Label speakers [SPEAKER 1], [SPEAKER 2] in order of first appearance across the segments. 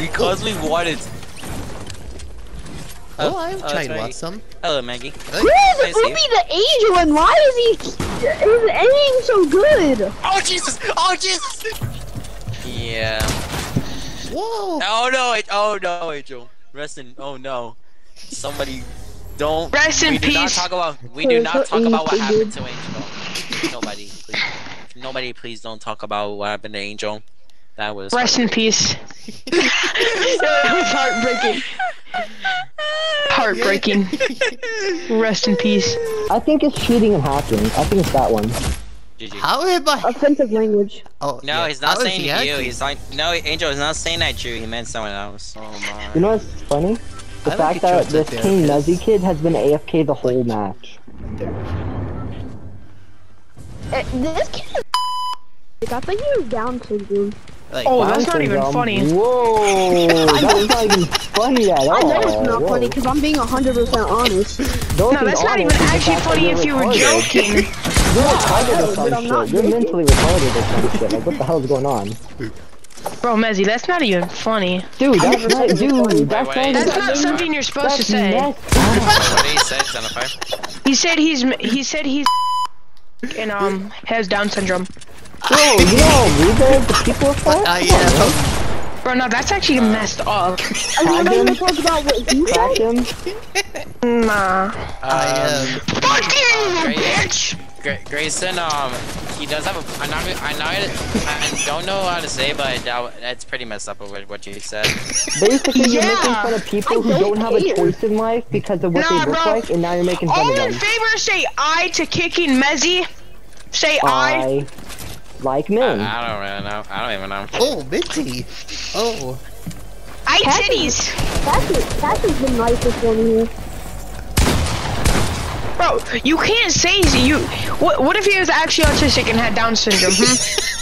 [SPEAKER 1] because we wanted.
[SPEAKER 2] Oh, I'm
[SPEAKER 1] oh,
[SPEAKER 2] trying to
[SPEAKER 1] right.
[SPEAKER 2] watch some.
[SPEAKER 1] Hello, Maggie.
[SPEAKER 3] Where
[SPEAKER 1] Nice to
[SPEAKER 3] Ruby the angel and why is he his aim so good?
[SPEAKER 1] Oh Jesus! Oh Jesus! Yeah.
[SPEAKER 2] Whoa!
[SPEAKER 1] Oh no! It, oh no, Angel. Rest in. Oh no. Somebody. Don't.
[SPEAKER 4] Rest in
[SPEAKER 1] we do not talk about. We do not talk about what happened to Angel. Nobody, please. Nobody, please don't talk about what happened to Angel. That was.
[SPEAKER 4] Rest in peace. that was heartbreaking. Heartbreaking. Rest in peace.
[SPEAKER 5] I think it's cheating and hacking. I think it's that one.
[SPEAKER 1] GG.
[SPEAKER 2] How am I?
[SPEAKER 3] Offensive language.
[SPEAKER 2] Oh,
[SPEAKER 1] No,
[SPEAKER 2] yeah.
[SPEAKER 1] he's not
[SPEAKER 2] How is
[SPEAKER 1] saying
[SPEAKER 2] he
[SPEAKER 1] you. He's like, no, Angel is not saying at you. He meant someone else. Oh my.
[SPEAKER 5] You know what's funny? The
[SPEAKER 2] I
[SPEAKER 5] fact that
[SPEAKER 2] trusted
[SPEAKER 5] this King
[SPEAKER 2] therapist.
[SPEAKER 5] Mezzy kid has been AFK the whole match.
[SPEAKER 3] Uh, this kid is I think he was down syndrome.
[SPEAKER 2] Like,
[SPEAKER 4] Oh, that's not even
[SPEAKER 5] syndrome.
[SPEAKER 4] funny.
[SPEAKER 5] Whoa, that's not even funny at all.
[SPEAKER 3] I know it's not
[SPEAKER 5] Whoa.
[SPEAKER 3] funny because I'm being 100% honest.
[SPEAKER 5] Don't
[SPEAKER 4] No, that's not even actually funny
[SPEAKER 5] you're
[SPEAKER 4] if you were
[SPEAKER 5] retarded.
[SPEAKER 4] joking.
[SPEAKER 5] You're retarded or some shit. You're mentally retarded or some shit. Like, what the hell is going on?
[SPEAKER 4] Bro, Mezzy, that's not even funny.
[SPEAKER 5] Dude, that's not,
[SPEAKER 3] saying
[SPEAKER 5] dude, that's
[SPEAKER 1] wait.
[SPEAKER 5] not
[SPEAKER 4] That's not something you're supposed to say.
[SPEAKER 1] What did he say, Xenophire?
[SPEAKER 4] He said he's he said he's and um has Down syndrome.
[SPEAKER 5] Bro, you know, rebuild the people effect?
[SPEAKER 2] I am.
[SPEAKER 4] Bro, no, that's actually uh, messed up.
[SPEAKER 3] Are you
[SPEAKER 5] Tag
[SPEAKER 3] not
[SPEAKER 5] him.
[SPEAKER 3] even talk about what he
[SPEAKER 5] Crack
[SPEAKER 3] said?
[SPEAKER 5] him.
[SPEAKER 4] Nah.
[SPEAKER 2] I am.
[SPEAKER 4] Fuck you,
[SPEAKER 1] great.
[SPEAKER 4] bitch!
[SPEAKER 1] Gra- Grayson, um, he does have a. I'm not. I know. it- I don't know how to say, but that, that's pretty messed up with what you said.
[SPEAKER 5] Basically, you're making
[SPEAKER 4] Yeah.
[SPEAKER 5] fun of people
[SPEAKER 3] I
[SPEAKER 5] who
[SPEAKER 3] don't
[SPEAKER 5] don't have a choice in life because of what
[SPEAKER 4] Nah,
[SPEAKER 5] they look
[SPEAKER 4] bro.
[SPEAKER 5] like, and now you're making fun
[SPEAKER 4] All
[SPEAKER 5] of
[SPEAKER 4] in favor, say I to kicking Mezzy. Say I.
[SPEAKER 5] I like
[SPEAKER 1] I,
[SPEAKER 5] men.
[SPEAKER 1] I don't really know. I don't even know.
[SPEAKER 2] Oh, Minty. Oh.
[SPEAKER 4] I
[SPEAKER 3] Catherine.
[SPEAKER 4] titties.
[SPEAKER 3] Cassie's, Cassie's the nicest one here.
[SPEAKER 4] Bro, you can't say you. What, what if he was actually autistic and had Down syndrome? Hmm?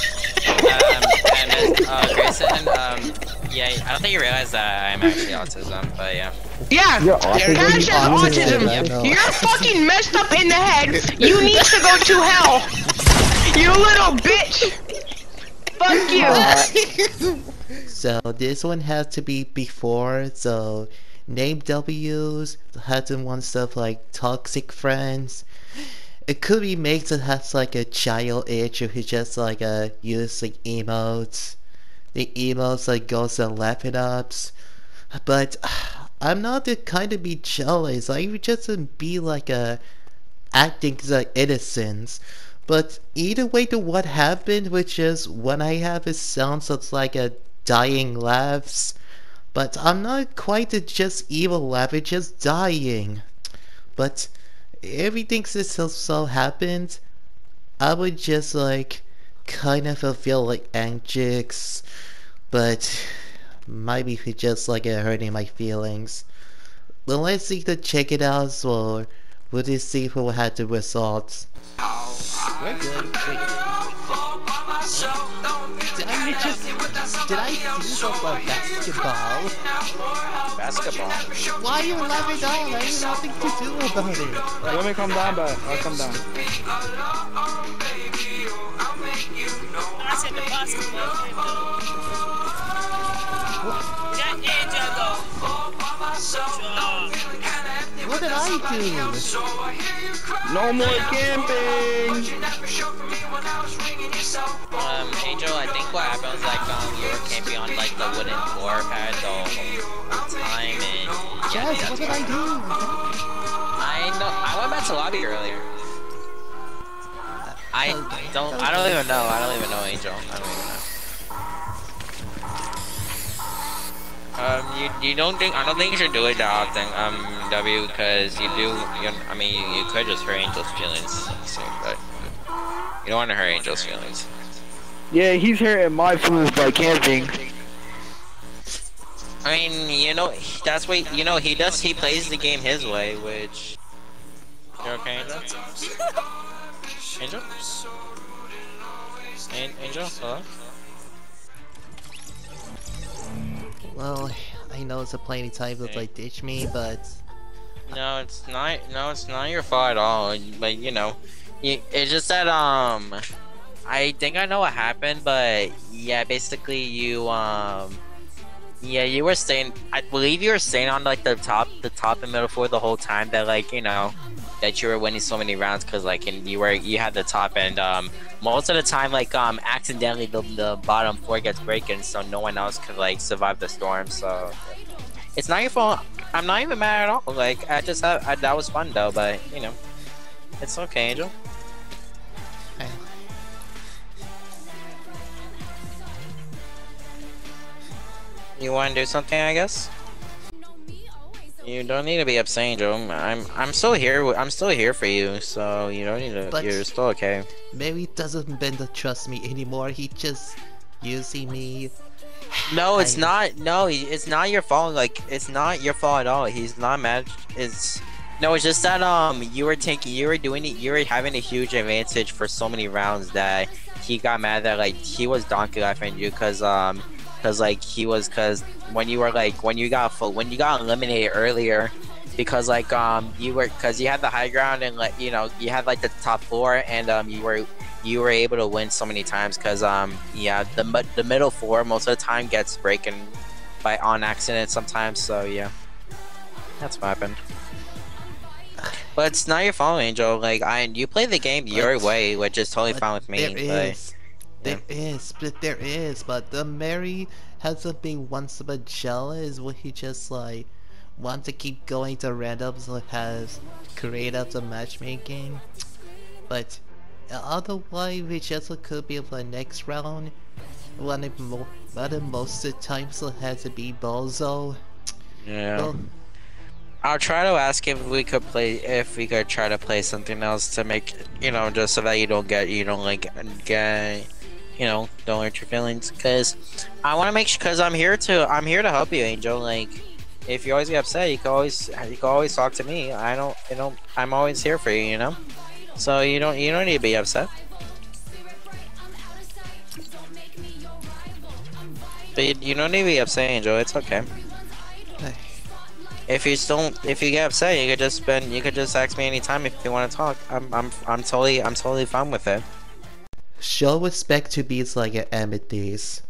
[SPEAKER 1] Um, and uh, Grayson, um, yeah, I don't think you realize that I'm actually autism, but yeah.
[SPEAKER 4] Yeah.
[SPEAKER 5] You're autism.
[SPEAKER 4] Cash has
[SPEAKER 5] autism.
[SPEAKER 4] autism.
[SPEAKER 2] I know.
[SPEAKER 4] You're fucking messed up in the head. You need to go to hell. You little bitch. Fuck you.
[SPEAKER 2] So this one has to be before, so name W's, has in one stuff like toxic friends. It could be mates that has like a child age who just like uh use like emotes. The emotes like goes and laugh it ups. But I'm not the kind to be jealous. I would just be like a acting like innocence. But either way to what happened, which is when I have it sounds it's like a dying laughs. But I'm not quite a just evil laugh, it's just dying. But everything since so happened, I would just like kind of feel like anxious, but maybe just like it hurting my feelings. Well, let's see to check it out, or we'll just see if who had the results. We're good. Wait. Did I just did I something about basketball?
[SPEAKER 1] Basketball.
[SPEAKER 2] Why are you laughing down? I have nothing to do about it.
[SPEAKER 6] Let me come down, but I'll come down.
[SPEAKER 7] I said the basketball though. That ninja though.
[SPEAKER 2] What did I do?
[SPEAKER 6] No more camping!
[SPEAKER 1] Um, Angel, I think what happened was like um, you were camping on like the wooden floor pad the whole time, and yeah,
[SPEAKER 2] Yes, what did I do?
[SPEAKER 1] I know. I went back to lobby earlier. I don't. I don't even know. I don't even know, Angel. Um, you you don't think I don't think you should do it that often, um, W, because you do. You, I mean, you, you could just hurt Angel's feelings, but you don't want to hurt Angel's feelings.
[SPEAKER 6] Yeah, he's hurting my feelings by camping.
[SPEAKER 1] I mean, you know, that's what you know. He does. He plays the game his way, which. You okay, Angel? Angel? An- Angel? Hello?
[SPEAKER 2] Well, I know it's a plenty type that like ditch me, but
[SPEAKER 1] No, it's not. No, it's not your fault at all. But you know, it's just that um, I think I know what happened. But yeah, basically you um, Yeah, you were staying. I believe you were staying on like the top, the top and middle four the whole time. That like you know, that you were winning so many rounds because like and you were you had the top and um most of the time like um accidentally the, the bottom four gets breaking so no one else could like survive the storm. So it's not your fault. I'm not even mad at all. Like I just I, I, that was fun though, but you know, it's okay, Angel. You want to do something, I guess. You don't need to be upset, Angel. I'm I'm still here. I'm still here for you, so you don't need to.
[SPEAKER 2] But-
[SPEAKER 1] You're still okay.
[SPEAKER 2] Mary doesn't bend to trust me anymore. He just using me.
[SPEAKER 1] No, it's
[SPEAKER 2] I-
[SPEAKER 1] not. No, it's not your fault. Like it's not your fault at all. He's not mad. It's no. It's just that um, you were taking, you were doing it. You were having a huge advantage for so many rounds that he got mad that like he was donkey laughing you because um, because like he was because when you were like when you got full when you got eliminated earlier. Because like um you were because you had the high ground and like you know you had like the top four and um you were you were able to win so many times because um yeah the the middle four most of the time gets breaking by on accident sometimes so yeah that's what happened but it's not your fault angel like i you play the game your way which is totally fine with me
[SPEAKER 2] There
[SPEAKER 1] but
[SPEAKER 2] is. But there is, but the Mary hasn't been once a bit jealous when he just like want to keep going to randoms like has created the matchmaking. But otherwise we just could be for the next round. When it mo but most of the times it has to be Bozo.
[SPEAKER 1] yeah
[SPEAKER 2] Well,
[SPEAKER 1] i'll try to ask if we could play if we could try to play something else to make you know just so that you don't get you don't like get you know don't hurt your feelings because i want to make sure because i'm here to i'm here to help you angel like if you always get upset you can always you can always talk to me. I don't you know i'm always here for you you know? So you don't you don't need to be upset. But you, you don't need to be upset angel it's okay. If you still if you get upset you could just spend you could just ask me anytime if you want to talk. I'm i'm i'm totally i'm totally fine with it
[SPEAKER 2] show respect to beats like an amethyst.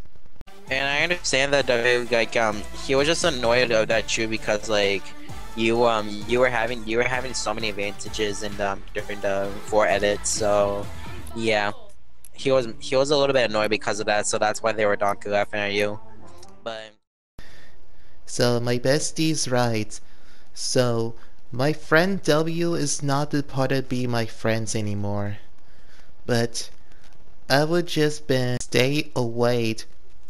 [SPEAKER 1] And I understand that uh, like um he was just annoyed of that too because like you um you were having you were having so many advantages in um during the four edits so yeah he was he was a little bit annoyed because of that so that's why they were donkey laughing at you but
[SPEAKER 2] So my bestie's right. So my friend W is not the part of be my friends anymore. But I would just been stay away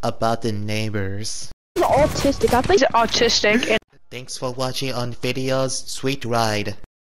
[SPEAKER 2] about the neighbors.
[SPEAKER 3] He's autistic. I think
[SPEAKER 4] He's autistic
[SPEAKER 2] Thanks for watching on videos. Sweet ride.